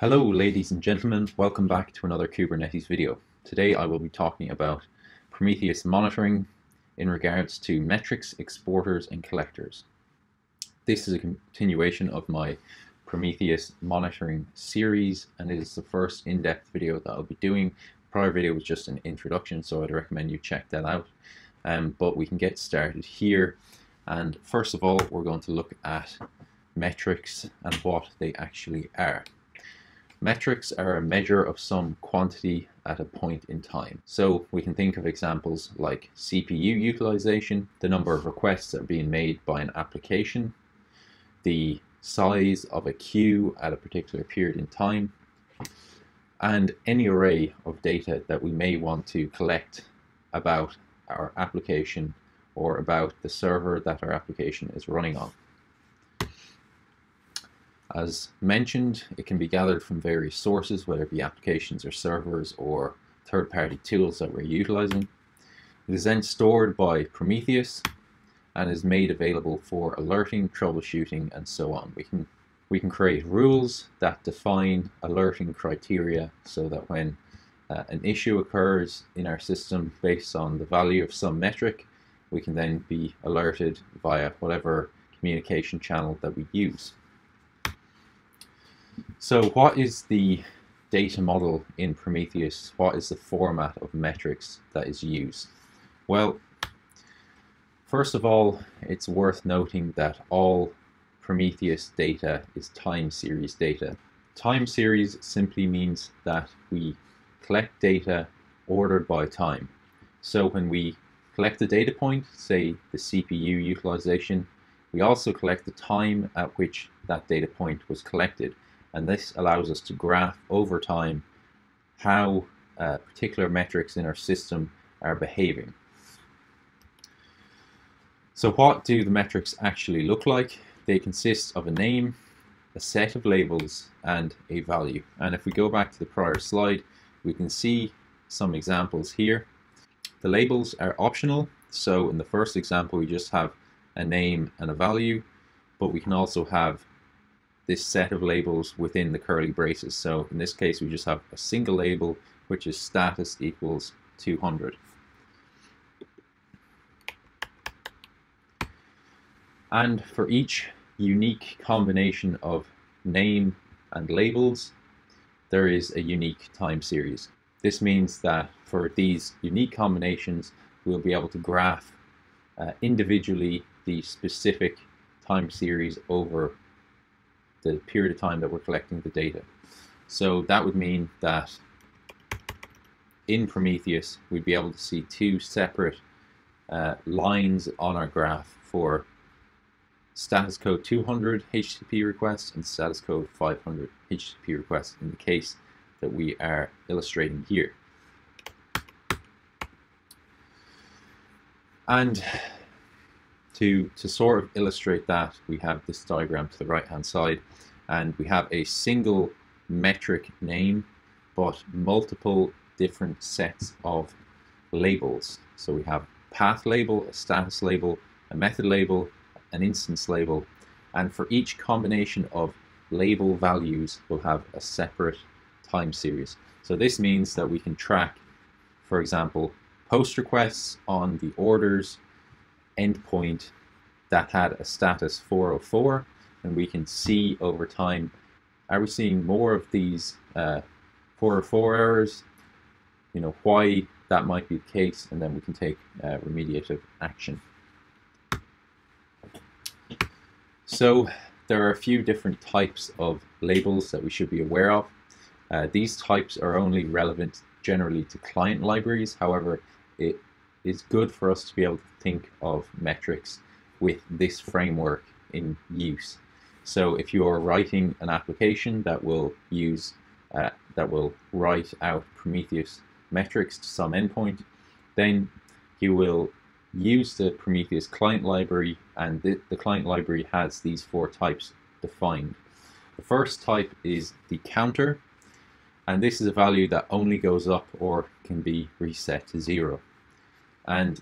Hello ladies and gentlemen, welcome back to another Kubernetes video. Today I will be talking about Prometheus monitoring in regards to metrics, exporters and collectors. This is a continuation of my Prometheus monitoring series and it is the first in-depth video that I'll be doing. Prior video was just an introduction so I'd recommend you check that out. Um, but we can get started here and first of all we're going to look at metrics and what they actually are. Metrics are a measure of some quantity at a point in time. So we can think of examples like CPU utilization, the number of requests that are being made by an application, the size of a queue at a particular period in time, and any array of data that we may want to collect about our application or about the server that our application is running on. As mentioned, it can be gathered from various sources, whether it be applications or servers or third-party tools that we're utilizing. It is then stored by Prometheus and is made available for alerting, troubleshooting, and so on. We can, we can create rules that define alerting criteria so that when uh, an issue occurs in our system based on the value of some metric, we can then be alerted via whatever communication channel that we use. So what is the data model in Prometheus? What is the format of metrics that is used? Well, first of all, it's worth noting that all Prometheus data is time series data. Time series simply means that we collect data ordered by time. So when we collect a data point, say the CPU utilization, we also collect the time at which that data point was collected and this allows us to graph over time how uh, particular metrics in our system are behaving. So what do the metrics actually look like? They consist of a name, a set of labels, and a value. And if we go back to the prior slide, we can see some examples here. The labels are optional, so in the first example we just have a name and a value, but we can also have this set of labels within the curly braces. So in this case, we just have a single label, which is status equals 200. And for each unique combination of name and labels, there is a unique time series. This means that for these unique combinations, we'll be able to graph uh, individually the specific time series over the period of time that we're collecting the data. So that would mean that in Prometheus, we'd be able to see two separate uh, lines on our graph for status code 200 HTTP requests and status code 500 HTTP requests in the case that we are illustrating here. And to, to sort of illustrate that, we have this diagram to the right-hand side, and we have a single metric name, but multiple different sets of labels. So we have path label, a status label, a method label, an instance label, and for each combination of label values, we'll have a separate time series. So this means that we can track, for example, post requests on the orders endpoint that had a status 404 and we can see over time are we seeing more of these uh, 404 errors? You know why that might be the case and then we can take uh, remediative action. So there are a few different types of labels that we should be aware of. Uh, these types are only relevant generally to client libraries. However it is good for us to be able to think of metrics with this framework in use. So if you are writing an application that will use uh, that will write out Prometheus metrics to some endpoint, then you will use the Prometheus client library and the, the client library has these four types defined. The first type is the counter and this is a value that only goes up or can be reset to zero. And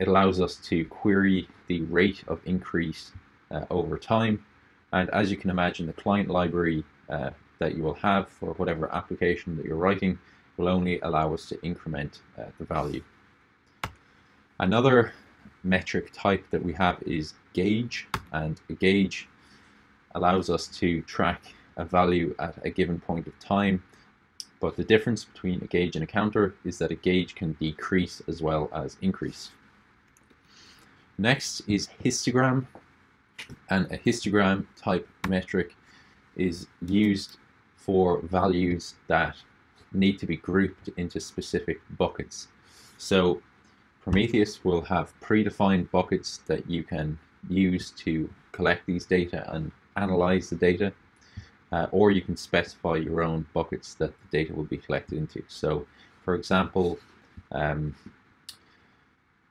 it allows us to query the rate of increase uh, over time. And as you can imagine, the client library uh, that you will have for whatever application that you're writing will only allow us to increment uh, the value. Another metric type that we have is gauge, and a gauge allows us to track a value at a given point of time. But the difference between a gauge and a counter is that a gauge can decrease as well as increase. Next is histogram, and a histogram type metric is used for values that need to be grouped into specific buckets. So Prometheus will have predefined buckets that you can use to collect these data and analyze the data, uh, or you can specify your own buckets that the data will be collected into. So, for example, um,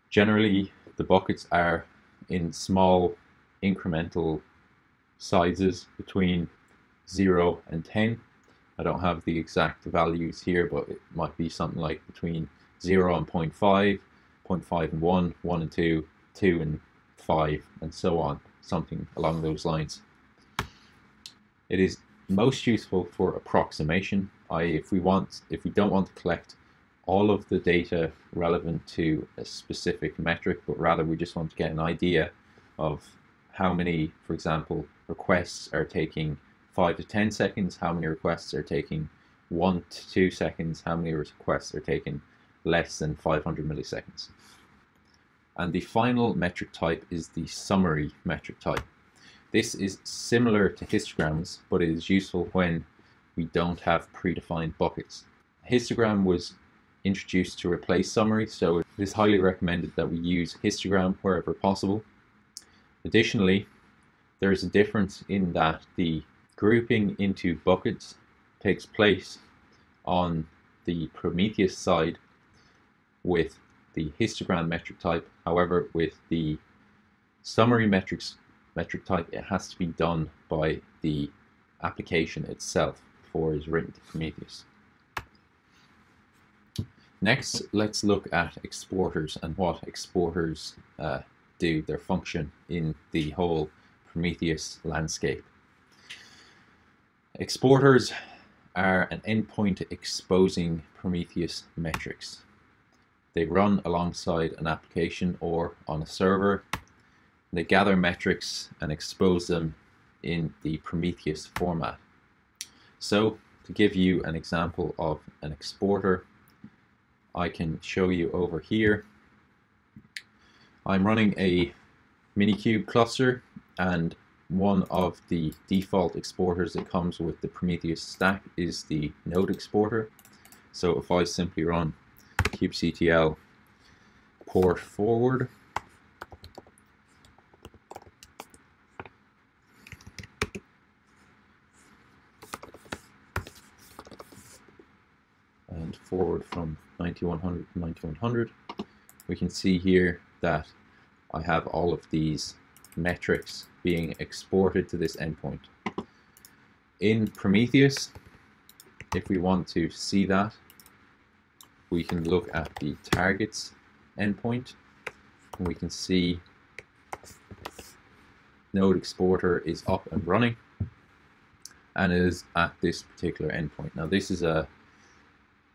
generally the buckets are in small incremental sizes between 0 and 10. I don't have the exact values here, but it might be something like between 0 and 0.5, 0.5 and 1, 1 and 2, 2 and 5, and so on, something along those lines. It is most useful for approximation, i.e. if we want, if we don't want to collect all of the data relevant to a specific metric, but rather we just want to get an idea of how many, for example, requests are taking 5 to 10 seconds, how many requests are taking 1 to 2 seconds, how many requests are taking less than 500 milliseconds. And the final metric type is the summary metric type. This is similar to histograms, but it is useful when we don't have predefined buckets. Histogram was introduced to replace summary, so it is highly recommended that we use histogram wherever possible. Additionally, there is a difference in that the grouping into buckets takes place on the Prometheus side with the histogram metric type. However, with the summary metrics metric type, it has to be done by the application itself before it is written to Prometheus. Next, let's look at exporters and what exporters uh, do, their function in the whole Prometheus landscape. Exporters are an endpoint exposing Prometheus metrics. They run alongside an application or on a server. They gather metrics and expose them in the Prometheus format. So, to give you an example of an exporter, I can show you over here. I'm running a Minikube cluster and one of the default exporters that comes with the Prometheus stack is the node exporter. So if I simply run kubectl port forward, and forward from 9100 to 9100, we can see here that I have all of these metrics being exported to this endpoint. In Prometheus, if we want to see that, we can look at the targets endpoint and we can see node exporter is up and running and is at this particular endpoint. Now this is a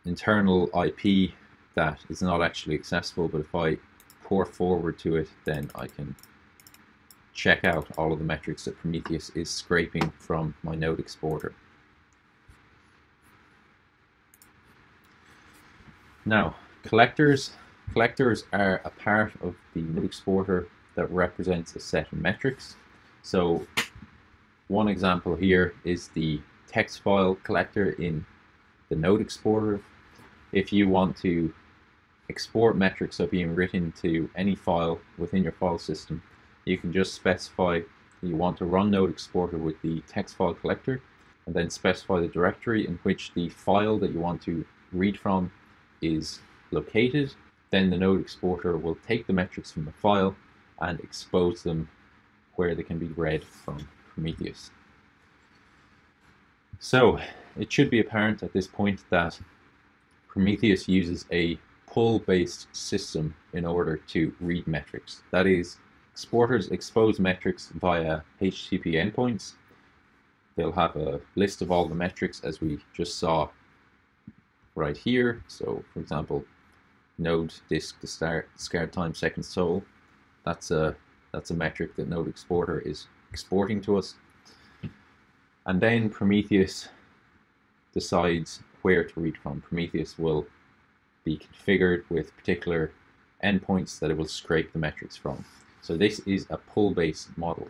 internal IP that is not actually accessible, but if I port forward to it, then I can check out all of the metrics that Prometheus is scraping from my node exporter. Now, collectors. Collectors are a part of the node exporter that represents a set of metrics. So one example here is the text file collector in the node exporter. If you want to export metrics that are being written to any file within your file system, you can just specify you want to run node exporter with the text file collector and then specify the directory in which the file that you want to read from is located. Then the node exporter will take the metrics from the file and expose them where they can be read from Prometheus. So it should be apparent at this point that Prometheus uses a pull-based system in order to read metrics. That is, exporters expose metrics via HTTP endpoints. they'll have a list of all the metrics as we just saw right here. So for example, node disk discard time seconds total. That's a that's a metric that Node Exporter is exporting to us. And then Prometheus decides where to read from. Prometheus will be configured with particular endpoints that it will scrape the metrics from. So this is a pull-based model.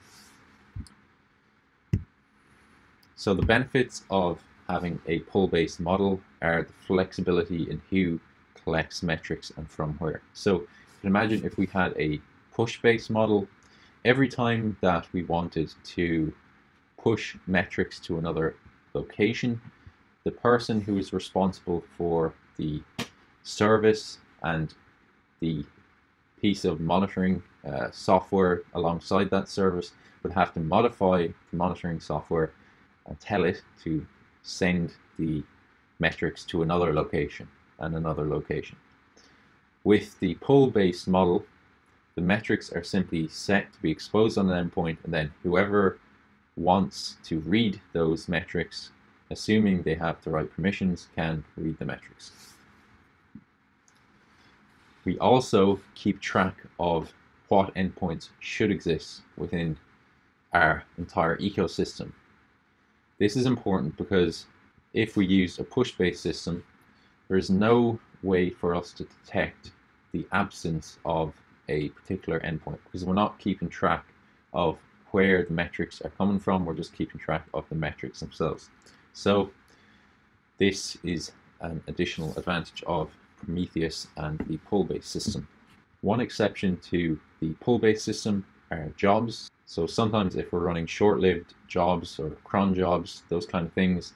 So the benefits of having a pull-based model are the flexibility in who collects metrics and from where. So you can imagine if we had a push-based model, every time that we wanted to push metrics to another location, the person who is responsible for the service and the piece of monitoring uh, software alongside that service would have to modify the monitoring software and tell it to send the metrics to another location and another location. With the pull-based model, the metrics are simply set to be exposed on an endpoint and then whoever wants to read those metrics, assuming they have the right permissions, can read the metrics. We also keep track of what endpoints should exist within our entire ecosystem. This is important because if we use a push-based system, there is no way for us to detect the absence of a particular endpoint because we're not keeping track of where the metrics are coming from, we're just keeping track of the metrics themselves. So this is an additional advantage of Prometheus and the pull-based system. One exception to the pull-based system are jobs. So sometimes if we're running short-lived jobs or cron jobs, those kind of things,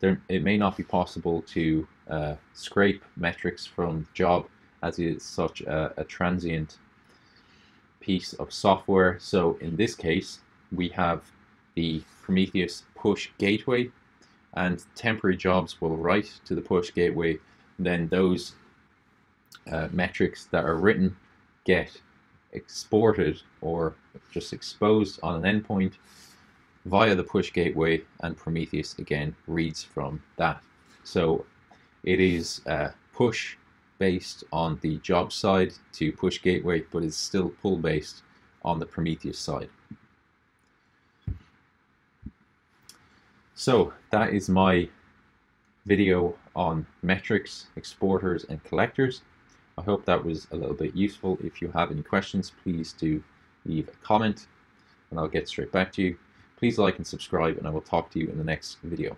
there, it may not be possible to uh, scrape metrics from the job as it is such a, a transient piece of software. So in this case, we have the Prometheus push gateway and temporary jobs will write to the push gateway. Then those uh, metrics that are written get exported or just exposed on an endpoint via the push gateway and Prometheus again reads from that. So it is uh, push based on the job side to push gateway, but it's still pull based on the Prometheus side. So that is my video on metrics, exporters and collectors. I hope that was a little bit useful. If you have any questions, please do leave a comment and I'll get straight back to you. Please like and subscribe and I will talk to you in the next video.